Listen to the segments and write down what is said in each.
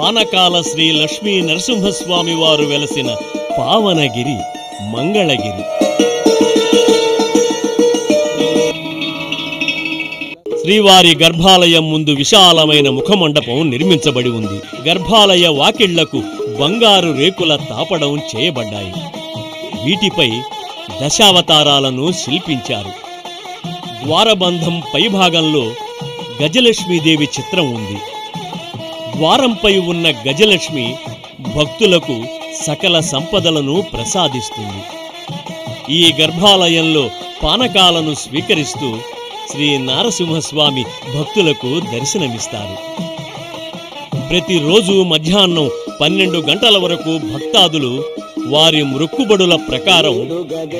పానకాల శ్రీ లక్ష్మీ నరసింహస్వామి వారు వెలసిన పావనగిరి మంగళగిరి. శ్రీవారి గర్భాలయం ముందు విశాలమైన ముఖమండపం నిర్మించబడి ఉంది. గర్భాలయ వాకిళ్ళకు బంగారు రేకుల తాపడం చేయబడ్డాయి. వీటిపై దశావతారాలను శిల్పించారు. ద్వారబంధం పైభాగంలో గజలక్ష్మీదేవి చిత్రం ఉంది. ద్వారంపై ఉన్న గజలక్ష్మి భక్తులకు సకల సంపదలను ప్రసాదిస్తుంది. ఈ గర్భాలయంలో పానకాలను స్వీకరిస్తూ శ్రీ నారసింహస్వామి భక్తులకు దర్శనమిస్తారు. ప్రతిరోజు మధ్యాహ్నం పన్నెండు గంటల వరకు భక్తాదులు వారి మృక్కుబడుల ప్రకారం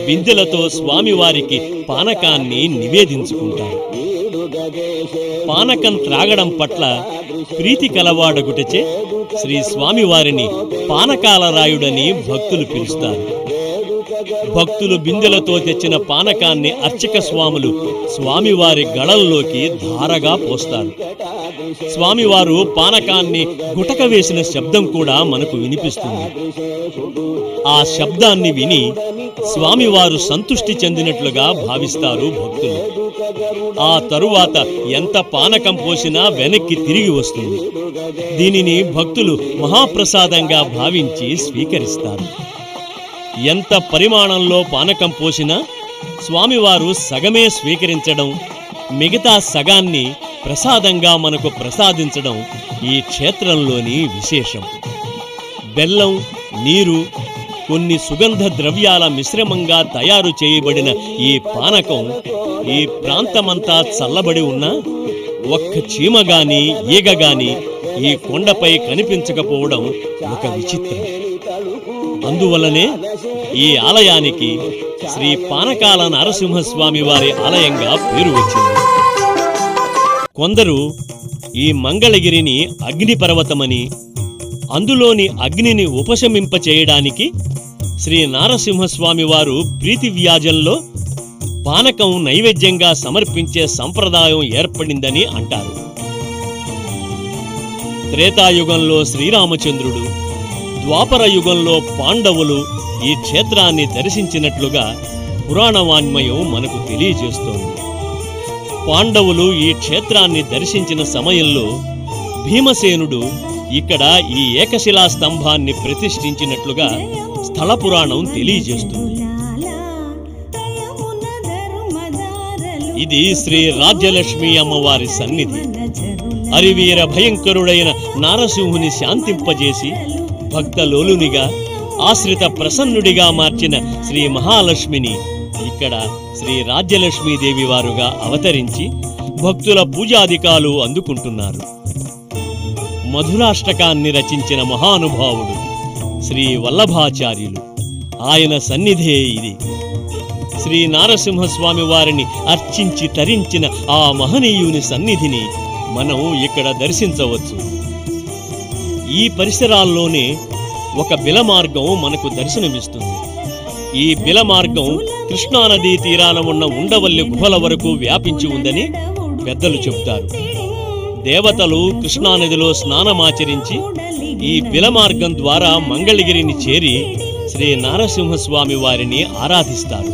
బిందెలతో స్వామివారికి పానకాన్ని నివేదించుకుంటారు. పానకం త్రాగడం పట్ల ప్రీతి కలవాడగుటచే శ్రీ స్వామివారిని పానకాల రాయుడని భక్తులు పిలుస్తారు. భక్తులు బిందెలతో తెచ్చిన పానకాన్ని అర్చక స్వాములు స్వామివారి గళల్లోకి ధారగా పోస్తారు. స్వామివారు పానకాన్ని గుటక వేసిన శబ్దం కూడా మనకు వినిపిస్తుంది. ఆ శబ్దాన్ని విని స్వామివారు సంతుష్టి చెందినట్లుగా భావిస్తారు భక్తులు. ఆ తరువాత ఎంత పానకం పోసినా వెనక్కి తిరిగి వస్తుంది. దీనిని భక్తులు మహాప్రసాదంగా భావించి స్వీకరిస్తారు. ఎంత పరిమాణంలో పానకం పోసినా స్వామివారు సగమే స్వీకరించడం మిగతా సగాన్ని ప్రసాదంగా మనకు ప్రసాదించడం ఈ క్షేత్రంలోని విశేషం. బెల్లం నీరు కొన్ని సుగంధ ద్రవ్యాల మిశ్రమంగా తయారు చేయబడిన ఈ పానకం ఈ ప్రాంతమంతా చల్లబడి ఉన్న ఒక్క చీమ గాని ఈగ గాని ఈ కొండపై కనిపించకపోవడం ఒక విచిత్రం. అందువల్లనే ఈ ఆలయానికి శ్రీ పానకాల నరసింహస్వామి వారి ఆలయంగా పేరు వచ్చింది. కొందరు ఈ మంగళగిరిని అగ్నిపర్వతమని అందులోని అగ్నిని ఉపశమింప చేయడానికి శ్రీ నారసింహస్వామి వారు ప్రీతి వ్యాజంలో పానకం నైవేద్యంగా సమర్పించే సంప్రదాయం ఏర్పడిందని అంటారు. త్రేతాయుగంలో శ్రీరామచంద్రుడు ద్వాపర యుగంలో పాండవులు ఈ క్షేత్రాన్ని దర్శించినట్లుగా పురాణవాన్మయం మనకు తెలియజేస్తోంది. పాండవులు ఈ క్షేత్రాన్ని దర్శించిన సమయంలో భీమసేనుడు ఇక్కడ ఈ ఏకశిలా స్తంభాన్ని ప్రతిష్ఠించినట్లుగా స్థల పురాణం తెలియజేస్తుంది. ఇది శ్రీ రాజ్యలక్ష్మి అమ్మవారి సన్నిధి. అరివీర భయంకరుడైన నారసింహుని శాంతింపజేసి భక్తలోలునిగా ఆశ్రిత ప్రసన్నుడిగా మార్చిన శ్రీ మహాలక్ష్మిని ఇక్కడ శ్రీ రాజ్యలక్ష్మీదేవి వారుగా అవతరించి భక్తుల పూజాధికాలు అందుకుంటున్నారు. మధురాష్టకాన్ని రచించిన మహానుభావుడు శ్రీ వల్లభాచార్యులు. ఆయన సన్నిధే ఇది. శ్రీ నారసింహస్వామి వారిని అర్చించి తరించిన ఆ మహనీయుని సన్నిధిని మనం ఇక్కడ దర్శించవచ్చు. ఈ పరిసరాల్లోనే ఒక బిల మార్గం మనకు దర్శనమిస్తుంది. ఈ బిల మార్గం కృష్ణానదీ తీరాన ఉన్న ఉండవల్లి గుహల వరకు వ్యాపించి ఉందని పెద్దలు చెబుతారు. దేవతలు కృష్ణానదిలో స్నానమాచరించి ఈ బిల మార్గం ద్వారా మంగళగిరిని చేరి శ్రీ నారసింహస్వామి వారిని ఆరాధిస్తారు.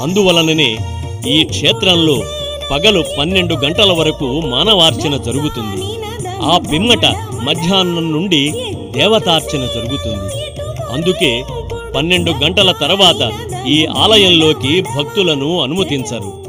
అందువలననే ఈ క్షేత్రంలో పగలు పన్నెండు గంటల వరకు మానవార్చన జరుగుతుంది. ఆ పిమ్మట మధ్యాహ్నం నుండి దేవతార్చన జరుగుతుంది. అందుకే పన్నెండు గంటల తర్వాత ఈ ఆలయంలోకి భక్తులను అనుమతించరు.